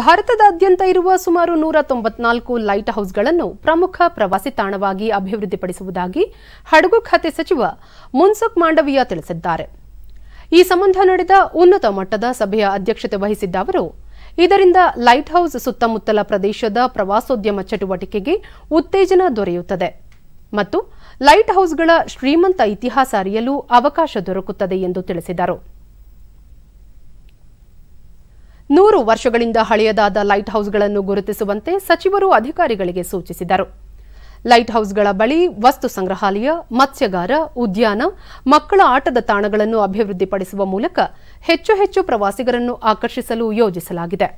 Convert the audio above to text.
ಭಾರತದಾದ್ಯಂತ ಇರುವ ಸುಮಾರು ನೂರ ತೊಂಬತ್ನಾಲ್ಕು ಲೈಟ್ ಹೌಸ್ಗಳನ್ನು ಪ್ರಮುಖ ಪ್ರವಾಸಿ ತಾಣವಾಗಿ ಅಭಿವೃದ್ಧಿಪಡಿಸುವುದಾಗಿ ಹಡಗು ಖಾತೆ ಸಚಿವ ಮುನ್ಸುಖ್ ಮಾಂಡವಿಯಾ ತಿಳಿಸಿದ್ದಾರೆ. ಈ ಸಂಬಂಧ ನಡೆದ ಉನ್ನತ ಮಟ್ಟದ ಸಭೆಯ ಅಧ್ಯಕ್ಷತೆ ವಹಿಸಿದ್ದ ಅವರು, ಇದರಿಂದ ಲೈಟ್ ಹೌಸ್ ಸುತ್ತಮುತ್ತಲ ಪ್ರದೇಶದ ಪ್ರವಾಸೋದ್ಯಮ ಚಟುವಟಿಕೆಗೆ ಉತ್ತೇಜನ ದೊರೆಯುತ್ತದೆ ಮತ್ತು ಲೈಟ್ ಹೌಸ್ಗಳ ಶ್ರೀಮಂತ ಇತಿಹಾಸ ಅರಿಯಲು ಅವಕಾಶ ದೊರಕುತ್ತದೆ ಎಂದು ತಿಳಿಸಿದರು. ನೂರು ವರ್ಷಗಳಿಂದ ಹಳೆಯದಾದ ಲೈಟ್ ಹೌಸ್ಗಳನ್ನು ಗುರುತಿಸುವಂತೆ ಸಚಿವರು ಅಧಿಕಾರಿಗಳಿಗೆ ಸೂಚಿಸಿದರು. ಲೈಟ್ ಹೌಸ್ಗಳ ಬಳಿ ವಸ್ತು ಸಂಗ್ರಹಾಲಯ, ಮತ್ಸ್ಯಗಾರ, ಉದ್ಯಾನ, ಮಕ್ಕಳ ಆಟದ ತಾಣಗಳನ್ನು ಅಭಿವೃದ್ಧಿಪಡಿಸುವ ಮೂಲಕ ಹೆಚ್ಚು ಹೆಚ್ಚು ಪ್ರವಾಸಿಗರನ್ನು ಆಕರ್ಷಿಸಲು ಯೋಜಿಸಲಾಗಿದೆ.